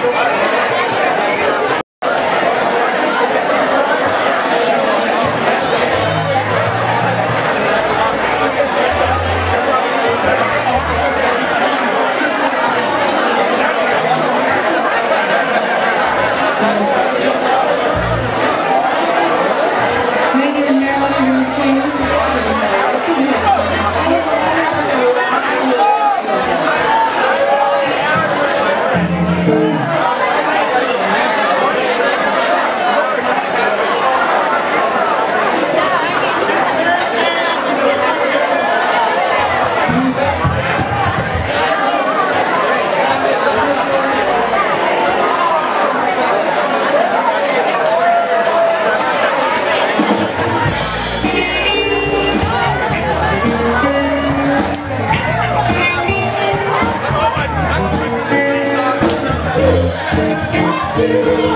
No, I you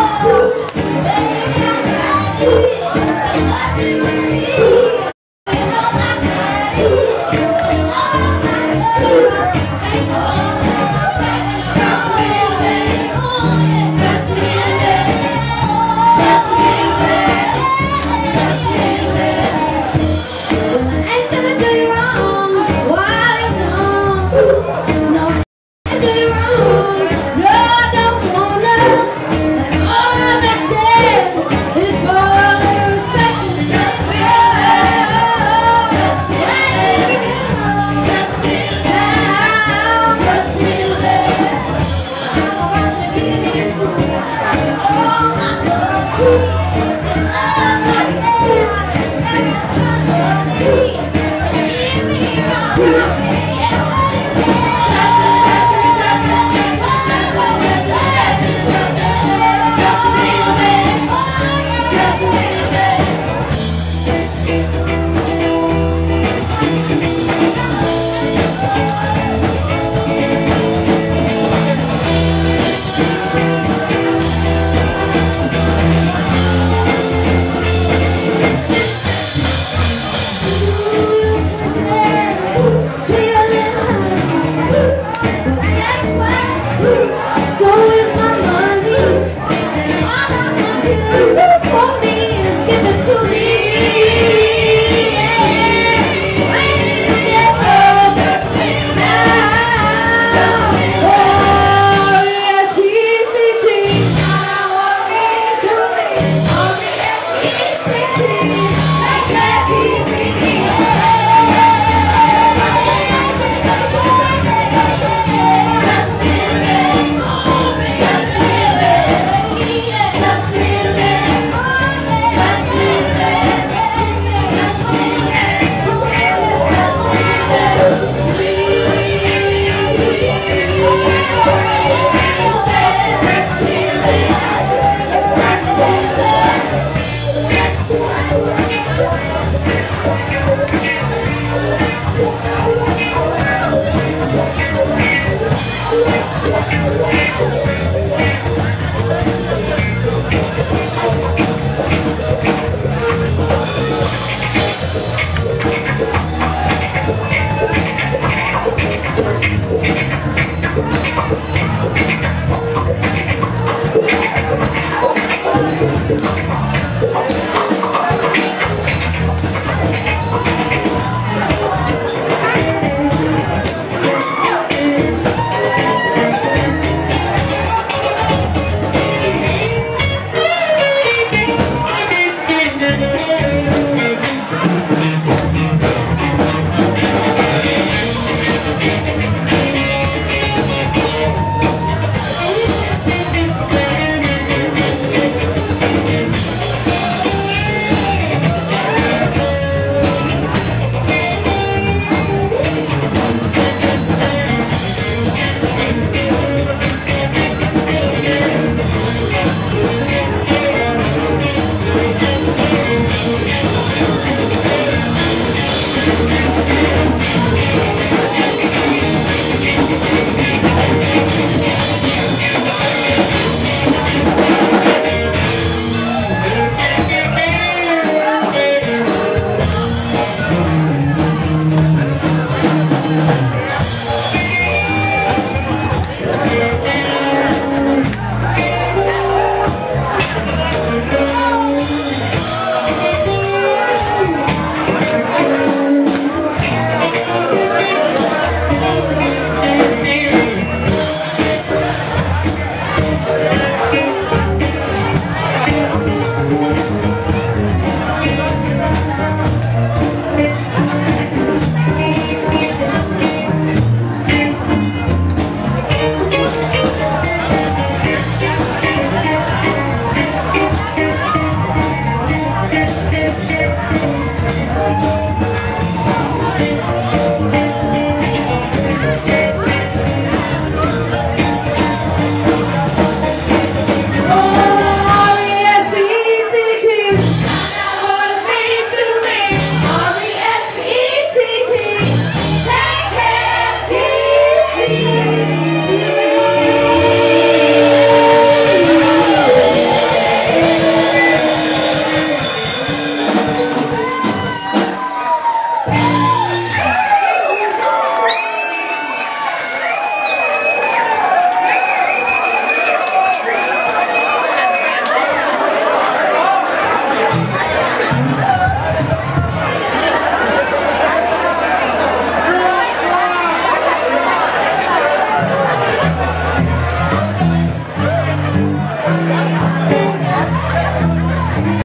Música